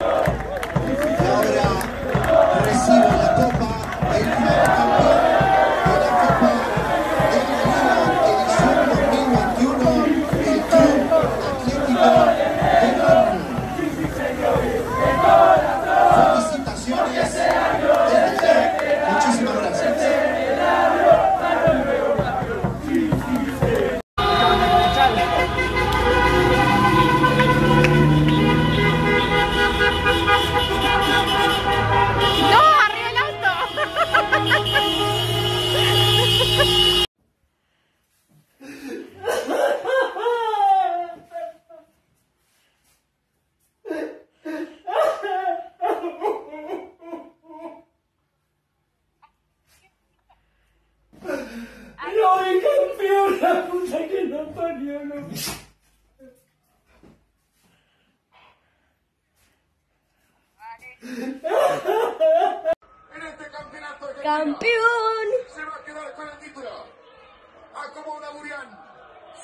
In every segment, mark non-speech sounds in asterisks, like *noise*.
Y ¡Ay, campeón! ¡La puta que no parió! no. En este campeonato argentino ¡Campeón! se va a quedar con el título. Acomoda Burián.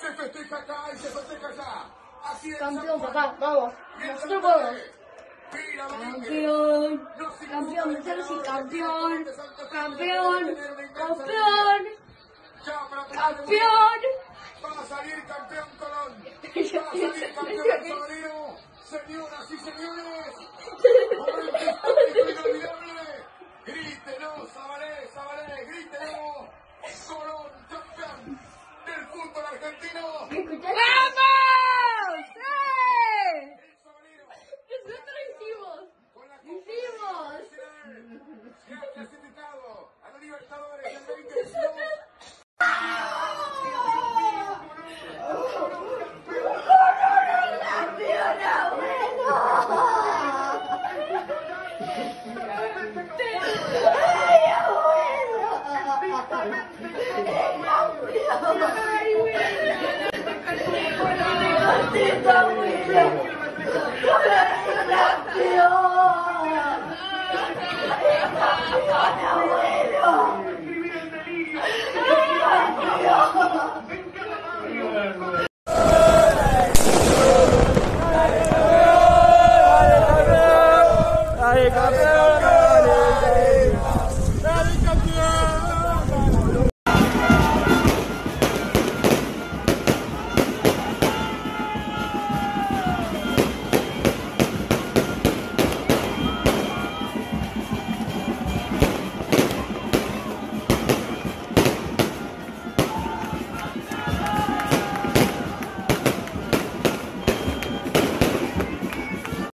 Se festeja acá y se festeja allá. Así es. Campeón, papá, vamos. Nosotros podemos. Campeón, No sin campeón campeón, campeón, campeón, campeón. Va a salir campeón Colón. *laughs* Va a salir campeón Sabanero. Señoras y señores. Momento histórico inolvidable. Grítenos, Sabalé, Sabalé, grítenos. Colón, campeón del fútbol argentino. Dale, campeón.